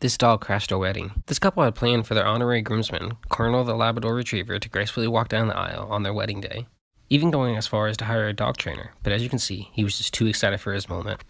This dog crashed a wedding. This couple had planned for their honorary groomsman, Colonel the Labrador Retriever, to gracefully walk down the aisle on their wedding day, even going as far as to hire a dog trainer, but as you can see, he was just too excited for his moment.